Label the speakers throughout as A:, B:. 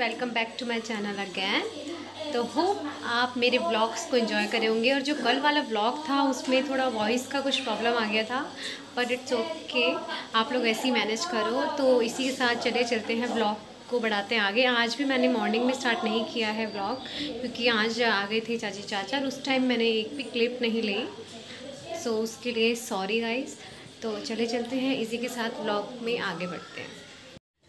A: Welcome back to my channel again तो hope आप मेरे ब्लॉग्स को एंजॉय करे होंगे और जो कल वाला ब्लॉग था, उसमें थोड़ा वॉइस का कुछ प्रॉब्लम आ गया था बट इट्स ओके आप लोग ऐसे ही मैनेज करो। तो इसी के साथ चले, चलते हैं ब्लॉग को बढ़ाते हैं आगे। आज भी मैंने मॉर्निंग में स्टार्ट नहीं किया है ब्लॉग क्योंकि आज आ गए थे चाची चाचा और उस टाइम मैंने एक भी क्लिप नहीं ली। सो उसके लिए सॉरी गाइस तो चले, चलते हैं। इसी के साथ ब्लॉग में आगे बढ़ते हैं।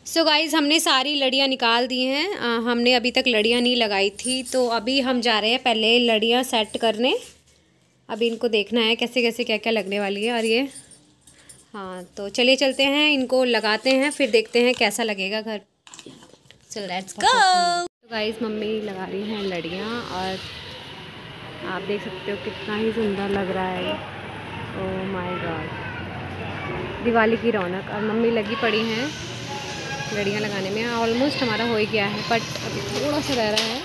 A: सो so गाइज़ हमने सारी लड़ियाँ निकाल दी हैं। हमने अभी तक लड़ियाँ नहीं लगाई थी तो अभी हम जा रहे हैं पहले लड़ियाँ सेट करने। अभी इनको देखना है कैसे कैसे क्या क्या लगने वाली है। और ये हाँ तो चलिए चलते हैं, इनको लगाते हैं, फिर देखते हैं कैसा लगेगा घर। चल लेट्स गो तो गाइज़ मम्मी लगा रही हैं लड़ियाँ, और आप देख सकते हो कितना ही सुंदर लग रहा है। ओ माय गॉड दिवाली की रौनक और मम्मी लगी पड़ी हैं। लड़ियाँ लगाने में ऑलमोस्ट हमारा हो ही गया है बट अभी थोड़ा सा रह रहा है।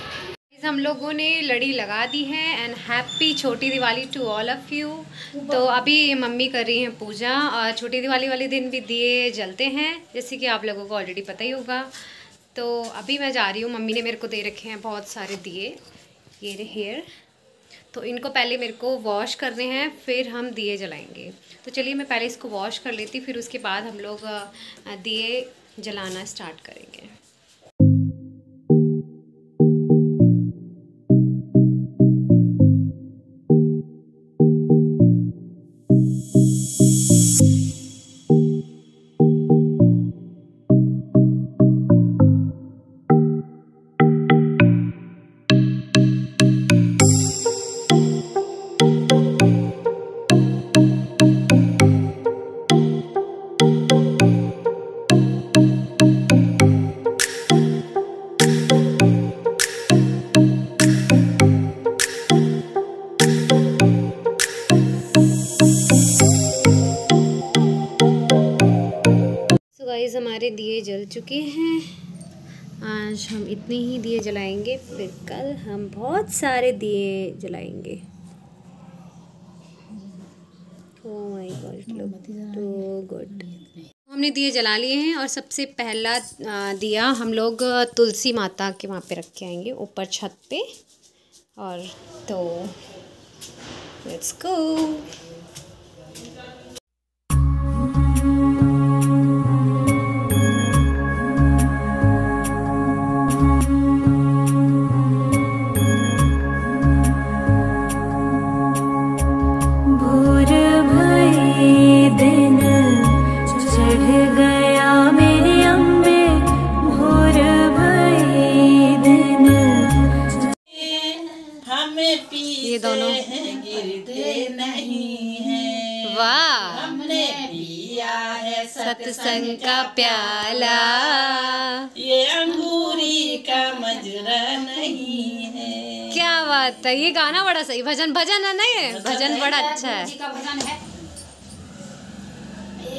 A: हम लोगों ने लड़ी लगा दी है एंड हैप्पी छोटी Diwali to all of you तो अभी मम्मी कर रही हैं पूजा, और छोटी दिवाली वाले दिन भी दिए जलते हैं, जैसे कि आप लोगों को ऑलरेडी पता ही होगा। तो अभी मैं जा रही हूँ, मम्मी ने मेरे को दे रखे हैं बहुत सारे दिए, ये हेयर तो इनको पहले मेरे को वॉश करने हैं, फिर हम दिए जलाएँगे। तो चलिए मैं पहले इसको वॉश कर लेती फिर उसके बाद हम लोग दिए जलाना स्टार्ट करेंगे। गाइस हमारे दिए जल चुके हैं। आज हम इतने ही दिए जलाएँगे फिर कल हम बहुत सारे दिए जलाएँगे। गुड हमने दिए जला लिए हैं और सबसे पहला दिया हम लोग तुलसी माता के वहाँ पे रख के आएँगे ऊपर छत पे। और तो लेट्स गो
B: ये दोनों। गिरते नहीं है।
A: वाह।
B: हमने पिया है
A: सत्संग का प्याला।
B: ये अंगूरी का मजरा नहीं है।
A: क्या बात है ये गाना बड़ा सही भजन भजन है नहीं है भजन बड़ा अच्छा है।
C: का भजन है।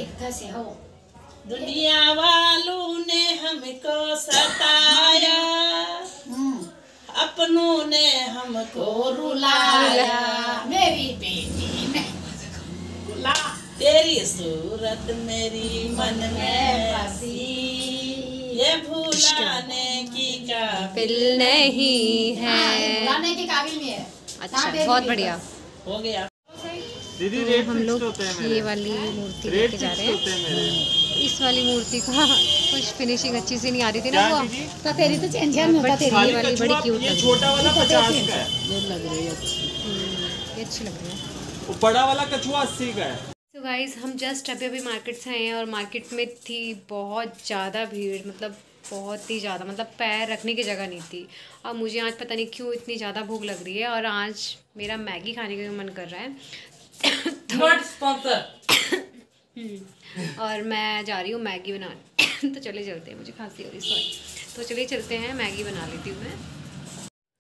C: एक से हो।
B: दुनिया वालों ने हमको सताया। अपनों ने हमको रुलाया।
C: मेरी बेटी ने
B: ला तेरी सूरत मेरी मन में बसी ये भुलाने की
A: बिल नहीं है।
C: बुलाने के काबिल नहीं है।
A: अच्छा बहुत बढ़िया।
B: हो गया।
D: दीदी
A: तो
D: रेट
A: हम लोग
D: होते हैं मेरे।
A: ये वाली मूर्ति लेके जा रहे हैं।
D: हैं मेरे।
A: इस वाली मूर्ति का कुछ फिनिशिंग अच्छी से नहीं आ रही थी ना वो।
C: तो तेरी तो टेंशन होता तेरी
D: खाली
A: वाली बड़ी cute
D: ये
A: लग
D: छोटा वाला
C: तो
D: पचास
C: देखिए।
D: का है।
C: ये लग रही है।
A: हम्म, ये अच्छी लग रही है।
D: वो बड़ा वाला कछुआ अस्सी का है।
A: तो गाइज़ हम जस्ट अभी अभी मार्केट से आए हैं और मार्केट में थी बहुत ज़्यादा भीड़ मतलब बहुत ही ज़्यादा मतलब पैर रखने की जगह नहीं थी। और मुझे आज पता नहीं क्यों इतनी ज़्यादा भूख लग रही है और आज मेरा मैगी खाने का मन कर रहा है। और मैं जा रही हूँ मैगी बनाने। तो चले चलते हैं, मुझे खांसी हो रही सॉरी तो चले चलते हैं, मैगी बना लेती हूँ मैं।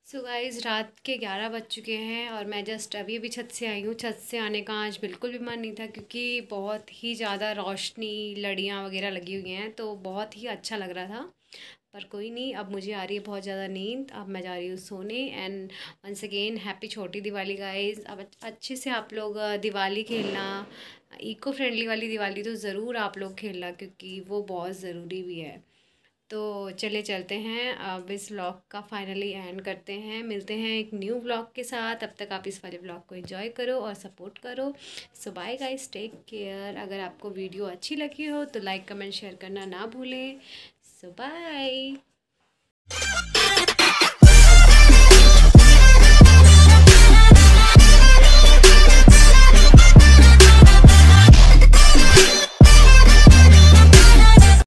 A: सो गाइज़ रात के ग्यारह बज चुके हैं और मैं जस्ट अभी अभी छत से आई हूँ। छत से आने का आज बिल्कुल भी मन नहीं था क्योंकि बहुत ही ज़्यादा रोशनी, लड़ियाँ वगैरह लगी हुई हैं तो बहुत ही अच्छा लग रहा था। पर कोई नहीं, अब मुझे आ रही है बहुत ज़्यादा नींद, अब मैं जा रही हूँ सोने एंड वंस अगेन हैप्पी छोटी दिवाली गाइज़ अब अच्छे से आप लोग दिवाली खेलना इको फ्रेंडली वाली दिवाली तो ज़रूर आप लोग खेलना क्योंकि वो बहुत ज़रूरी भी है। तो चले चलते हैं, अब इस व्लॉग का फाइनली एंड करते हैं। मिलते हैं एक न्यू व्लॉग के साथ। अब तक आप इस वाले व्लॉग को एंजॉय करो और सपोर्ट करो। So bye guys take care अगर आपको वीडियो अच्छी लगी हो तो लाइक कमेंट शेयर करना ना भूलें। So bye.